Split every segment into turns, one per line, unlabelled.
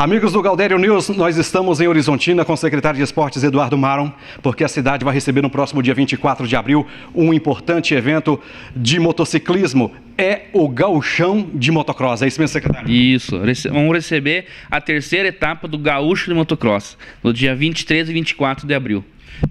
Amigos do Galdério News, nós estamos em Horizontina com o secretário de Esportes Eduardo Maron, porque a cidade vai receber no próximo dia 24 de abril um importante evento de motociclismo. É o Gauchão de Motocross, é isso mesmo, secretário?
Isso, vamos receber a terceira etapa do Gaúcho de Motocross, no dia 23 e 24 de abril.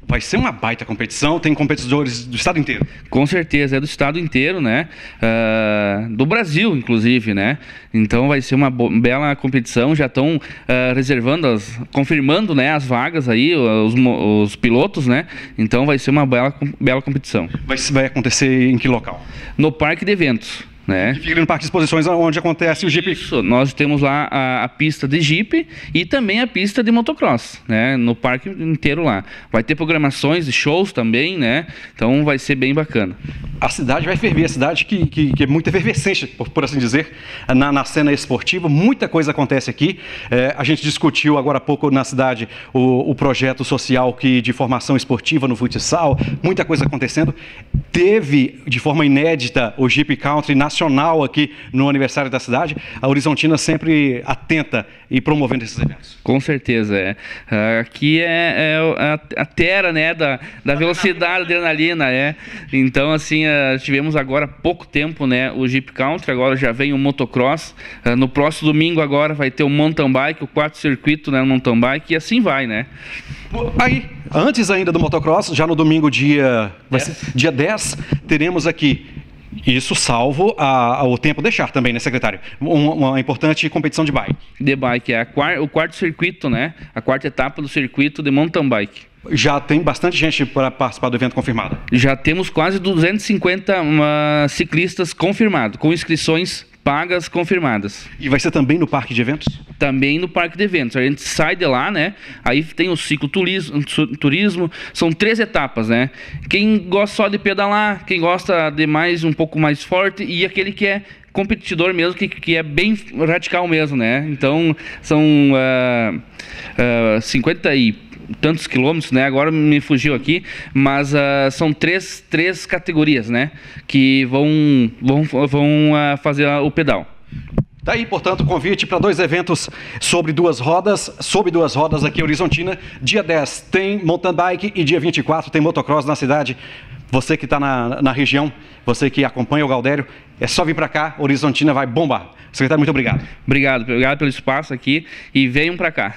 Vai ser uma baita competição, tem competidores do estado inteiro.
Com certeza, é do estado inteiro, né? Uh, do Brasil, inclusive, né? Então vai ser uma bela competição, já estão uh, reservando, as, confirmando né, as vagas aí, os, os, pilotos, né? Então vai ser uma bela, bela competição.
Vai, vai acontecer em que local?
No Parque de Eventos. Né?
Que fica no Parque de Exposições, onde acontece o Jeep.
Isso, nós temos lá a, a, pista de Jeep e também a pista de motocross, né? No parque inteiro lá. Vai ter programações e shows também, né? Então vai ser bem bacana.
A cidade vai ferver, a cidade que, que, que é muito efervescente, por, por assim dizer, na, na, cena esportiva. Muita coisa acontece aqui. É, a gente discutiu agora há pouco na cidade o, o projeto social que, de formação esportiva no futsal, muita coisa acontecendo. Teve, de forma inédita, o Jeep Country nacional nacional aqui no aniversário da cidade, a Horizontina sempre atenta e promovendo esses eventos.
Com certeza, é. Aqui é, é a, terra né, da, da velocidade, adrenalina, é. Então, assim, ah, tivemos agora há pouco tempo né, o Jeep Country, agora já vem o motocross. Ah, no próximo domingo agora vai ter o mountain bike, o quarto circuito né, mountain bike, e assim vai, né?
Aí, antes ainda do motocross, já no domingo dia, vai ser, dia 10, teremos aqui isso salvo a, a, o tempo deixar também, né, secretário? Uma, uma importante competição de bike.
De bike, é o quarto circuito, né? A quarta etapa do circuito de mountain bike.
Já tem bastante gente para participar do evento confirmado?
Já temos quase 250 uma, ciclistas confirmados, com inscrições pagas confirmadas.
E vai ser também no parque de eventos?
Também no parque de eventos. A gente sai de lá, né? Aí tem o ciclo turismo, turismo, são três etapas, né? Quem gosta só de pedalar, quem gosta de mais um pouco mais forte e aquele que é competidor mesmo, que, que é bem radical mesmo, né? Então, são uh, uh, 50 e tantos quilômetros, né? Agora me fugiu aqui, mas uh, são três, três categorias, né? Que vão, vão, vão uh, fazer o pedal.
Daí, tá portanto, convite para dois eventos sobre duas rodas, sobre duas rodas aqui em Horizontina. Dia 10 tem mountain bike e dia 24 tem motocross na cidade. Você que está na, na região, você que acompanha o Galdério, é só vir para cá, Horizontina vai bombar. Secretário, muito obrigado.
Obrigado, obrigado pelo espaço aqui e venham para cá.